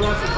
Gracias.